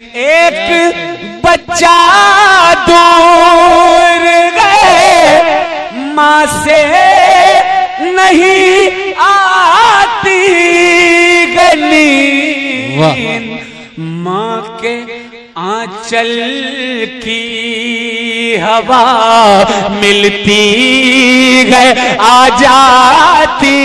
एक बच्चा दूर गए माँ से नहीं आती गली। माँ के आंचल की हवा मिलती है आ जाती